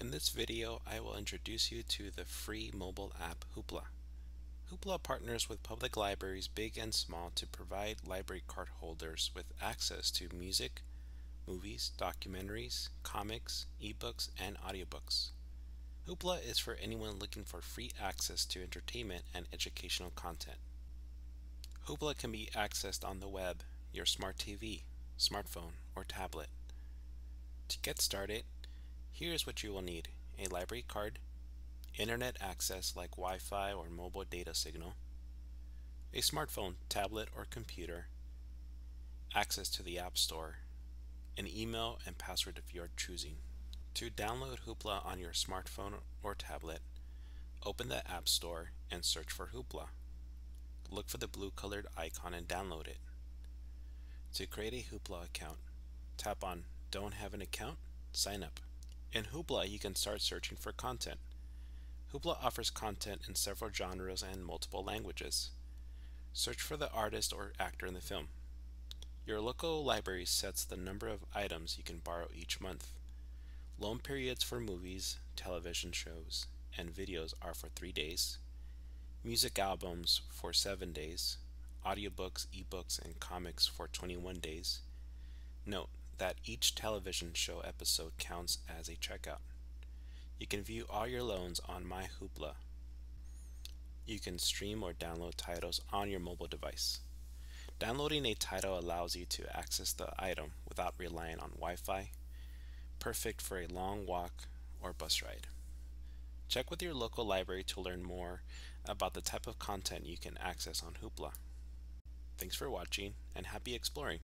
In this video, I will introduce you to the free mobile app Hoopla. Hoopla partners with public libraries big and small to provide library card holders with access to music, movies, documentaries, comics, ebooks, and audiobooks. Hoopla is for anyone looking for free access to entertainment and educational content. Hoopla can be accessed on the web, your smart TV, smartphone, or tablet. To get started, Here's what you will need. A library card, internet access like Wi-Fi or mobile data signal, a smartphone, tablet, or computer, access to the App Store, an email and password of your choosing. To download Hoopla on your smartphone or tablet, open the App Store and search for Hoopla. Look for the blue colored icon and download it. To create a Hoopla account, tap on Don't have an account? Sign up. In Hoopla, you can start searching for content. Hoopla offers content in several genres and multiple languages. Search for the artist or actor in the film. Your local library sets the number of items you can borrow each month. Loan periods for movies, television shows, and videos are for three days. Music albums for seven days. Audiobooks, ebooks, and comics for 21 days. Note, that each television show episode counts as a checkout. You can view all your loans on My Hoopla. You can stream or download titles on your mobile device. Downloading a title allows you to access the item without relying on Wi-Fi, perfect for a long walk or bus ride. Check with your local library to learn more about the type of content you can access on Hoopla. Thanks for watching and happy exploring!